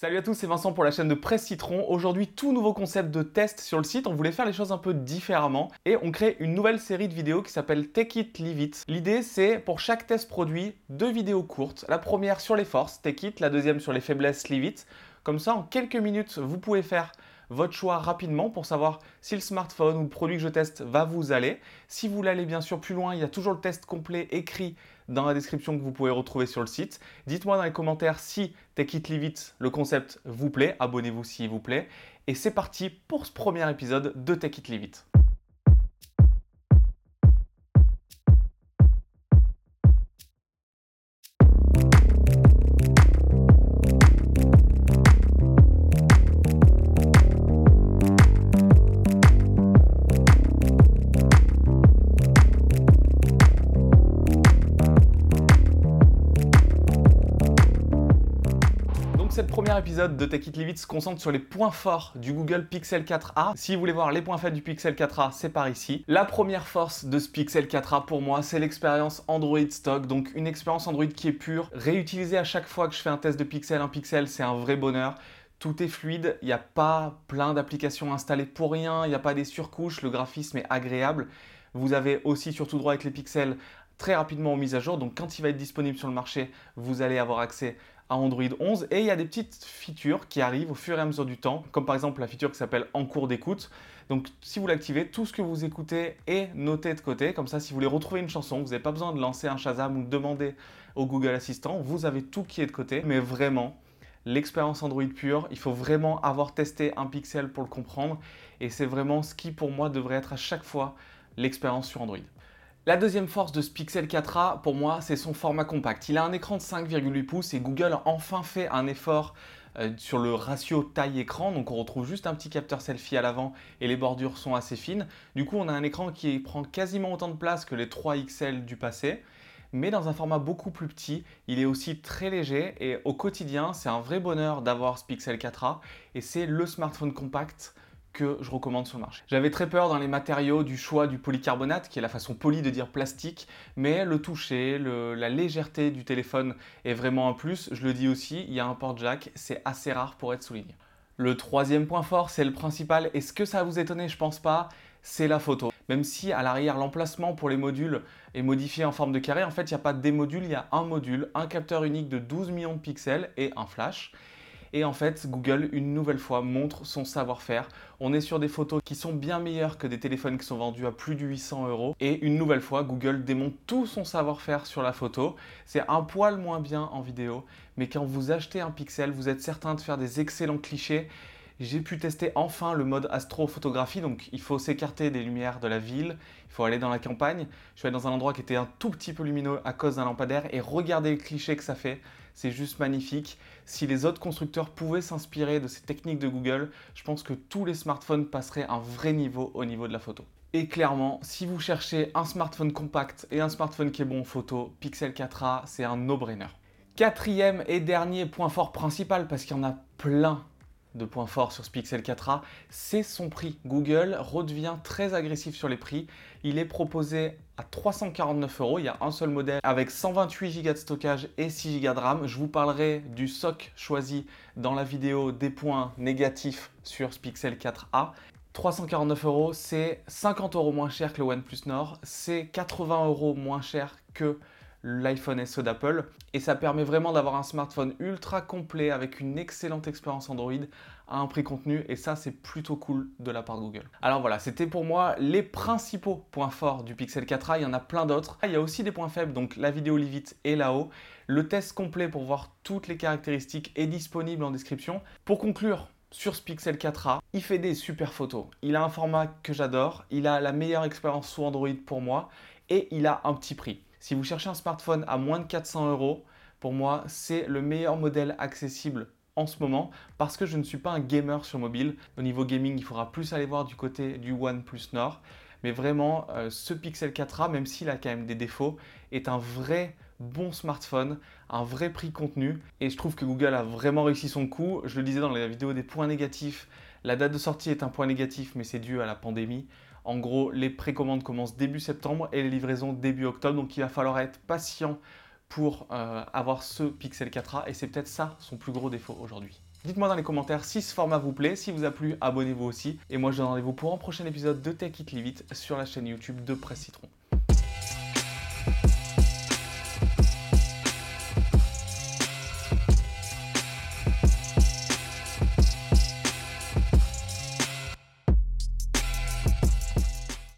Salut à tous, c'est Vincent pour la chaîne de Presse Citron. Aujourd'hui, tout nouveau concept de test sur le site. On voulait faire les choses un peu différemment et on crée une nouvelle série de vidéos qui s'appelle Take It, Leave It. L'idée, c'est pour chaque test produit, deux vidéos courtes. La première sur les forces, Take It, la deuxième sur les faiblesses, Leave It. Comme ça, en quelques minutes, vous pouvez faire votre choix rapidement pour savoir si le smartphone ou le produit que je teste va vous aller. Si vous voulez aller bien sûr plus loin, il y a toujours le test complet écrit dans la description que vous pouvez retrouver sur le site. Dites-moi dans les commentaires si Take It Leave le concept vous plaît. Abonnez-vous s'il vous plaît. Et c'est parti pour ce premier épisode de Take It Leave. Cette premier épisode de Tech It Leave It se concentre sur les points forts du Google Pixel 4a. Si vous voulez voir les points faibles du Pixel 4a, c'est par ici. La première force de ce Pixel 4a pour moi, c'est l'expérience Android stock, donc une expérience Android qui est pure, réutilisée à chaque fois que je fais un test de pixel. Un pixel, c'est un vrai bonheur. Tout est fluide, il n'y a pas plein d'applications installées pour rien, il n'y a pas des surcouches, le graphisme est agréable. Vous avez aussi, surtout droit avec les pixels, très rapidement aux mises à jour. Donc quand il va être disponible sur le marché, vous allez avoir accès Android 11. Et il y a des petites features qui arrivent au fur et à mesure du temps, comme par exemple la feature qui s'appelle En cours d'écoute. Donc si vous l'activez, tout ce que vous écoutez est noté de côté. Comme ça, si vous voulez retrouver une chanson, vous n'avez pas besoin de lancer un Shazam ou de demander au Google Assistant. Vous avez tout qui est de côté. Mais vraiment, l'expérience Android pure, il faut vraiment avoir testé un pixel pour le comprendre. Et c'est vraiment ce qui, pour moi, devrait être à chaque fois l'expérience sur Android. La deuxième force de ce Pixel 4a, pour moi, c'est son format compact. Il a un écran de 5,8 pouces et Google a enfin fait un effort euh, sur le ratio taille-écran. Donc on retrouve juste un petit capteur selfie à l'avant et les bordures sont assez fines. Du coup, on a un écran qui prend quasiment autant de place que les 3 XL du passé mais dans un format beaucoup plus petit. Il est aussi très léger et au quotidien, c'est un vrai bonheur d'avoir ce Pixel 4a et c'est le smartphone compact que je recommande sur le marché. J'avais très peur dans les matériaux du choix du polycarbonate, qui est la façon polie de dire plastique, mais le toucher, la légèreté du téléphone est vraiment un plus. Je le dis aussi, il y a un port jack, c'est assez rare pour être souligné. Le troisième point fort, c'est le principal. Est-ce que ça va vous étonner? Je pense pas. C'est la photo. Même si à l'arrière, l'emplacement pour les modules est modifié en forme de carré, en fait, il n'y a pas des modules, il y a un module, un capteur unique de 12 millions de pixels et un flash. Et en fait, Google, une nouvelle fois, montre son savoir-faire. On est sur des photos qui sont bien meilleures que des téléphones qui sont vendus à plus de 800 euros. Et une nouvelle fois, Google démontre tout son savoir-faire sur la photo. C'est un poil moins bien en vidéo, mais quand vous achetez un Pixel, vous êtes certain de faire des excellents clichés j'ai pu tester enfin le mode astrophotographie. Donc, il faut s'écarter des lumières de la ville, il faut aller dans la campagne. Je suis allé dans un endroit qui était un tout petit peu lumineux à cause d'un lampadaire et regardez le cliché que ça fait. C'est juste magnifique. Si les autres constructeurs pouvaient s'inspirer de ces techniques de Google, je pense que tous les smartphones passeraient un vrai niveau au niveau de la photo. Et clairement, si vous cherchez un smartphone compact et un smartphone qui est bon en photo, Pixel 4a, c'est un no-brainer. Quatrième et dernier point fort principal, parce qu'il y en a plein de points forts sur ce Pixel 4a, c'est son prix. Google redevient très agressif sur les prix. Il est proposé à 349 euros. Il y a un seul modèle avec 128 Go de stockage et 6 Go de RAM. Je vous parlerai du SOC choisi dans la vidéo des points négatifs sur ce Pixel 4a. 349 euros, c'est 50 euros moins cher que le OnePlus Nord, c'est 80 euros moins cher que l'iPhone SE d'Apple. Et ça permet vraiment d'avoir un smartphone ultra complet avec une excellente expérience Android à un prix contenu. Et ça, c'est plutôt cool de la part de Google. Alors voilà, c'était pour moi les principaux points forts du Pixel 4a. Il y en a plein d'autres. Il y a aussi des points faibles, donc la vidéo Livit est là-haut. Le test complet pour voir toutes les caractéristiques est disponible en description. Pour conclure, sur ce Pixel 4a, il fait des super photos. Il a un format que j'adore, il a la meilleure expérience sous Android pour moi et il a un petit prix. Si vous cherchez un smartphone à moins de 400 euros, pour moi, c'est le meilleur modèle accessible en ce moment parce que je ne suis pas un gamer sur mobile. Au niveau gaming, il faudra plus aller voir du côté du OnePlus Nord. Mais vraiment, euh, ce Pixel 4a, même s'il a quand même des défauts, est un vrai bon smartphone, un vrai prix contenu. Et je trouve que Google a vraiment réussi son coup. Je le disais dans la vidéo des points négatifs. La date de sortie est un point négatif, mais c'est dû à la pandémie. En gros, les précommandes commencent début septembre et les livraisons début octobre. Donc il va falloir être patient pour euh, avoir ce Pixel 4a et c'est peut-être ça son plus gros défaut aujourd'hui. Dites-moi dans les commentaires si ce format vous plaît, si vous a plu, abonnez-vous aussi. Et moi je donne rendez-vous pour un prochain épisode de Tech It Leave It sur la chaîne YouTube de Presse Citron.